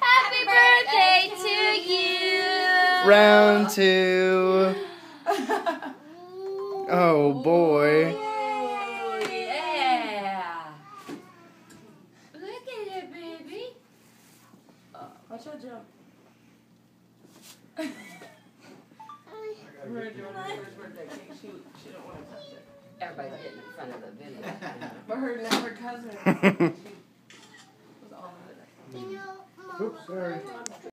Happy birthday to you. Round two. Oh boy. Look at it, baby. Watch out, jump. Everybody's getting in front of the video. but her, her cousin. Oops, sorry.